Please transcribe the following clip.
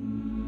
Mm-hmm.